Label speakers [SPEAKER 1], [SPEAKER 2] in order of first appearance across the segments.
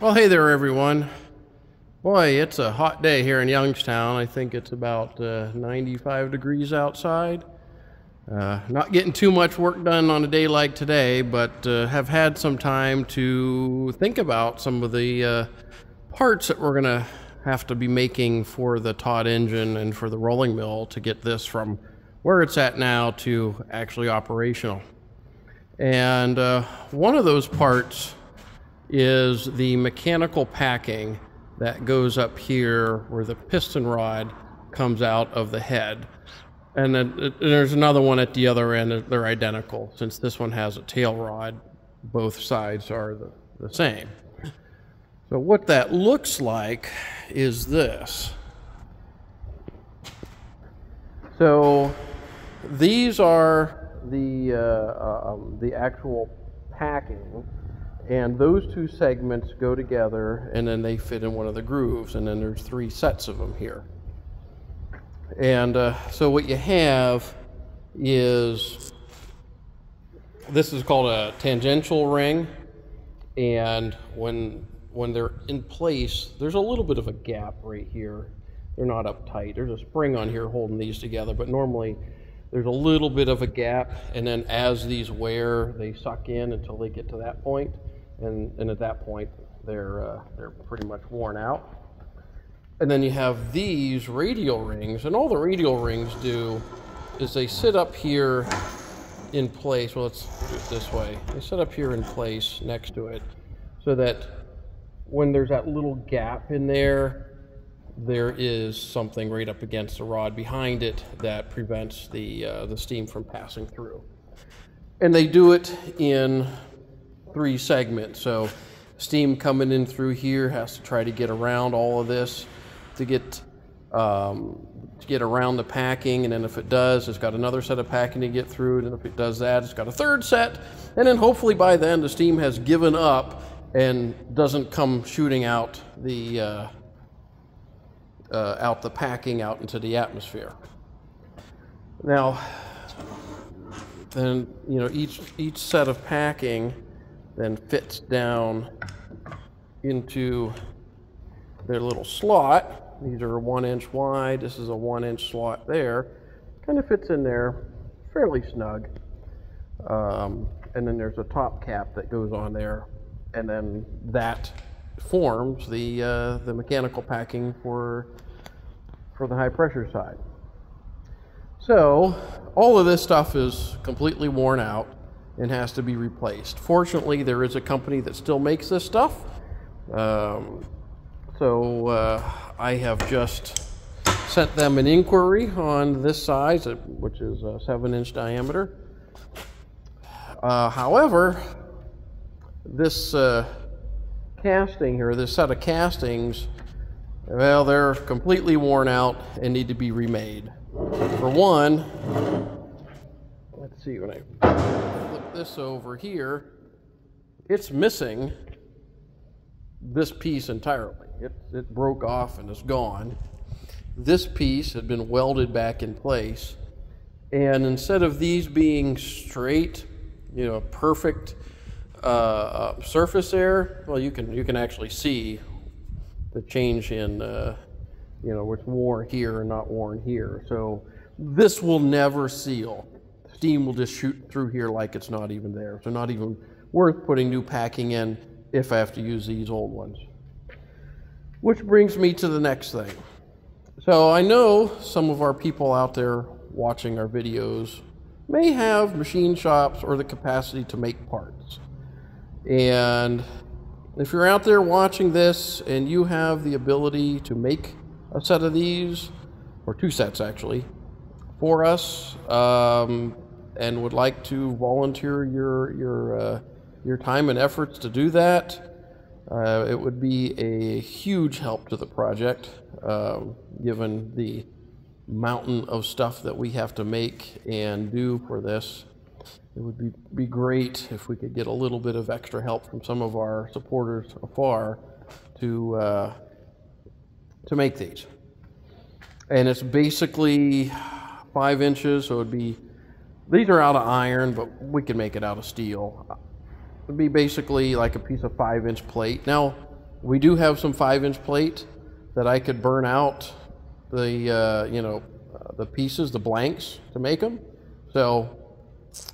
[SPEAKER 1] Well, hey there, everyone. Boy, it's a hot day here in Youngstown. I think it's about uh, 95 degrees outside. Uh, not getting too much work done on a day like today, but uh, have had some time to think about some of the uh, parts that we're going to have to be making for the Tod engine and for the rolling mill to get this from where it's at now to actually operational. And uh, one of those parts is the mechanical packing that goes up here where the piston rod comes out of the head. And then uh, there's another one at the other end. They're identical. Since this one has a tail rod, both sides are the, the same. So what that looks like is this. So these are the, uh, uh, um, the actual packing, and those two segments go together, and then they fit in one of the grooves, and then there's three sets of them here. And uh, so what you have is, this is called a tangential ring, and when when they're in place, there's a little bit of a gap right here. They're not uptight. There's a spring on here holding these together, but normally there's a little bit of a gap, and then as these wear, they suck in until they get to that point, and, and at that point, they're, uh, they're pretty much worn out. And then you have these radial rings, and all the radial rings do is they sit up here in place. Well, let's do it this way. They sit up here in place next to it so that when there's that little gap in there, there is something right up against the rod behind it that prevents the, uh, the steam from passing through. And they do it in three segments. So steam coming in through here has to try to get around all of this to get um, to get around the packing, and then if it does, it's got another set of packing to get through, and if it does that, it's got a third set, and then hopefully by then the steam has given up and doesn't come shooting out the uh, uh, out the packing out into the atmosphere. Now, then you know each each set of packing then fits down into their little slot. These are one inch wide. This is a one inch slot there. Kind of fits in there fairly snug. Um, and then there's a top cap that goes on there and then that forms the uh, the mechanical packing for for the high pressure side. So all of this stuff is completely worn out and has to be replaced. Fortunately, there is a company that still makes this stuff. Um, so uh, I have just sent them an inquiry on this size, uh, which is a seven inch diameter. Uh, however, this uh, casting here, this set of castings, well, they're completely worn out and need to be remade. For one, let's see when I this over here, it's missing this piece entirely. It, it broke off and is gone. This piece had been welded back in place. And instead of these being straight, you know, perfect uh, uh, surface there, well, you can you can actually see the change in uh, you know what's worn here and not worn here. So this will never seal. Steam will just shoot through here like it's not even there. So not even worth putting new packing in if I have to use these old ones. Which brings me to the next thing. So I know some of our people out there watching our videos may have machine shops or the capacity to make parts. And if you're out there watching this and you have the ability to make a set of these, or two sets actually, for us, um, and would like to volunteer your your uh, your time and efforts to do that, uh, it would be a huge help to the project, um, given the mountain of stuff that we have to make and do for this it would be, be great if we could get a little bit of extra help from some of our supporters afar to, uh, to make these. And it's basically five inches, so it'd be, these are out of iron, but we can make it out of steel. It'd be basically like a piece of five inch plate. Now, we do have some five inch plate that I could burn out the, uh, you know, uh, the pieces, the blanks to make them. So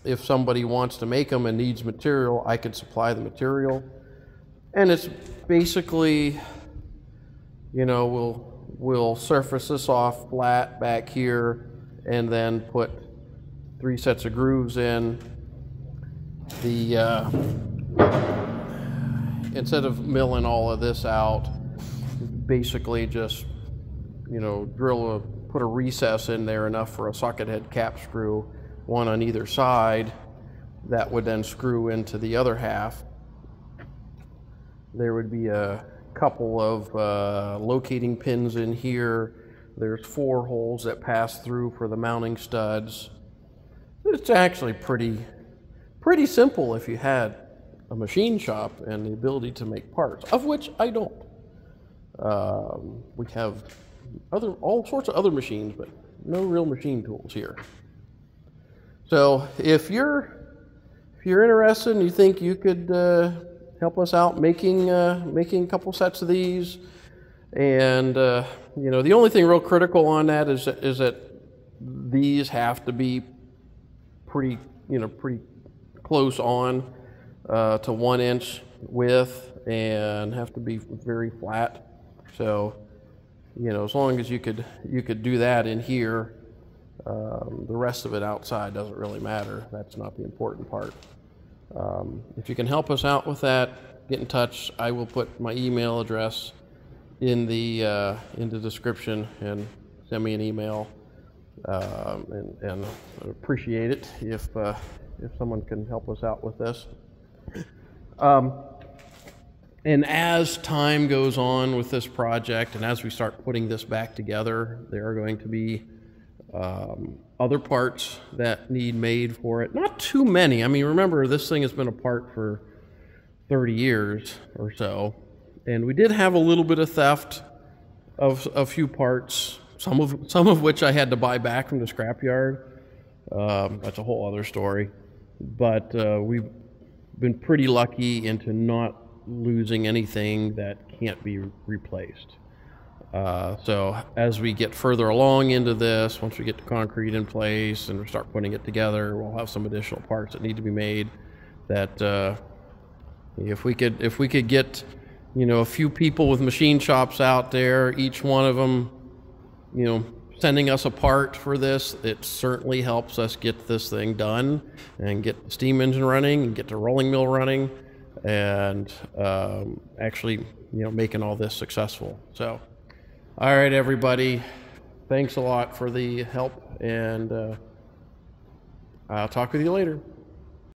[SPEAKER 1] if somebody wants to make them and needs material, I could supply the material. And it's basically, you know, we'll, we'll surface this off flat back here and then put three sets of grooves in. The, uh, instead of milling all of this out, basically just, you know, drill a, put a recess in there enough for a socket head cap screw, one on either side, that would then screw into the other half. There would be a couple of uh, locating pins in here. There's four holes that pass through for the mounting studs. It's actually pretty, pretty simple if you had a machine shop and the ability to make parts, of which I don't. Um, we have other all sorts of other machines, but no real machine tools here. So if you're if you're interested and you think you could uh, help us out making uh, making a couple sets of these, and uh, you know the only thing real critical on that is is that these have to be pretty you know pretty close on uh, to one inch width and have to be very flat. So, you know, as long as you could you could do that in here, um, the rest of it outside doesn't really matter. That's not the important part. Um, if you can help us out with that, get in touch. I will put my email address in the uh, in the description and send me an email. Um, and, and appreciate it if uh, if someone can help us out with this. Um, and as time goes on with this project, and as we start putting this back together, there are going to be um, other parts that need made for it. Not too many. I mean, remember, this thing has been apart for 30 years or so. And we did have a little bit of theft of a few parts, some of, some of which I had to buy back from the scrapyard. Um, that's a whole other story. But uh, we've been pretty lucky into not losing anything that can't be replaced. Uh, so as we get further along into this, once we get the concrete in place and we start putting it together, we'll have some additional parts that need to be made. That uh, if we could, if we could get, you know, a few people with machine shops out there, each one of them, you know, sending us a part for this, it certainly helps us get this thing done and get the steam engine running and get the rolling mill running and um, actually, you know, making all this successful. So. All right, everybody. Thanks a lot for the help, and uh, I'll talk with you later.